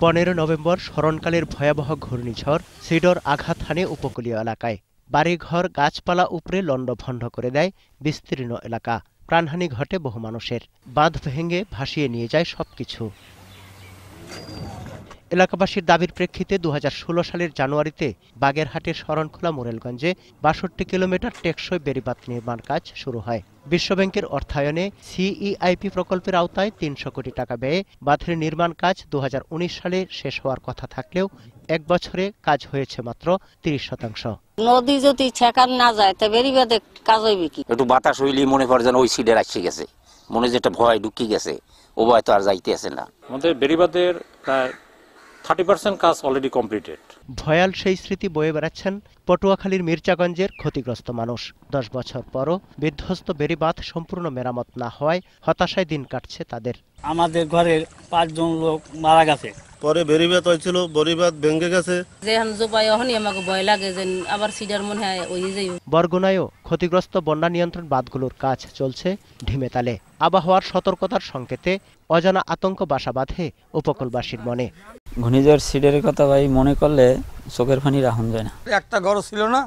পনেরো নভেম্বর স্মরণকালের ভয়াবহ ঘূর্ণিঝড় সিডর আঘাত হানে উপকূলীয় এলাকায়। বাড়িঘর, গাছপালা উপড়ে লণ্ডভণ্ড করে দেয় বিস্তীর্ণ এলাকা। প্রাণহানি ঘটে বহু মানুষের। বাঁধ ভেঙে ভাসিয়ে নিয়ে যায় সবকিছু। এলাকাবাসীর দাবির প্রেক্ষিতে দু হাজার ষোলো সালের জানুয়ারিতে বাগেরহাটের শরণখোলা মোরেলগঞ্জে বাষট্টি কিলোমিটার টেকসই বেড়িবাঁধ নির্মাণ কাজ শুরু হয়। বিশ্বব্যাংকের অর্থায়নে সিইআইপি প্রকল্পের আওতায় তিনশো কোটি টাকা ব্যয়ে বাঁধের নির্মাণ কাজ দুহাজার উনিশ সালে শেষ হওয়ার কথা থাকলেও এক বছরে কাজ হয়েছে মাত্র তিরিশ শতাংশ। নদী যদি ছেকান না যায় তা বেরিবাদে কাজ হইবে কি? একটু বাতাস হইলি মনে করে যেন ওই সিডের আসছে গেছে। মনে যেটা ভয় ঢুকি গেছে। ও ভয় তো আর যাইতে আছে না। আমাদের বেরিবাদের প্রায় থার্টি পার্সেন্ট কাজ অলরেডি কমপ্লিটেড ভয়াল সেই স্মৃতি বয়ে বেড়াচ্ছেন পটুয়াখালীর মির্জাগঞ্জের ক্ষতিগ্রস্ত মানুষ। দশ বছর পরও বিধ্বস্ত বেড়িবাঁধ সম্পূর্ণ মেরামত না হওয়ায় হতাশায় দিন কাটছে তাদের। আমাদের ঘরে পাঁচজন লোক মারা গেছে। পরে বেরিবাদ হয়েছিল বরিবাদ ভেঙে গেছে। জোপাই অহনি আমাকে ভয় লাগে যে আবার সিডার মনে হয় ওই যাই বরগুনায়ও ক্ষতিগ্রস্ত বন্যা নিয়ন্ত্রণ বাঁধগুলোর কাজ চলছে ঢিমে তালে। আবহাওয়ার সতর্কতার সংকেতে অজানা আতঙ্ক বাসা বাঁধে উপকূলবাসীর মনে। ঘূর্ণিঝড় সিডের কথা ভাই মনে করলে চোখের পানি রাখুন যায় না। একটা ঘর ছিল না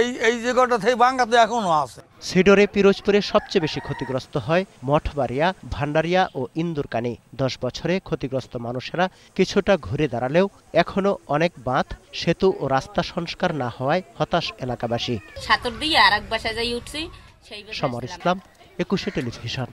এই এই যে ঘরটা থেকে বাঙ্গাতে এখনও আছে। সিডরে পিরোজপুরে সবচেয়ে বেশি ক্ষতিগ্রস্ত হয় মঠবাড়িয়া ভান্ডারিয়া ও ইন্দুরকানি। দশ বছরে ক্ষতিগ্রস্ত মানুষেরা কিছুটা ঘুরে দাঁড়ালেও এখনও অনেক বাঁধ সেতু ও রাস্তা সংস্কার না হওয়ায় হতাশ এলাকাবাসী। সাতর দিয়ে আর এক বাসায় যাই উঠছি সমর ইসলাম একুশে টেলিভিশন।